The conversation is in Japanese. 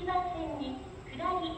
1番線に下り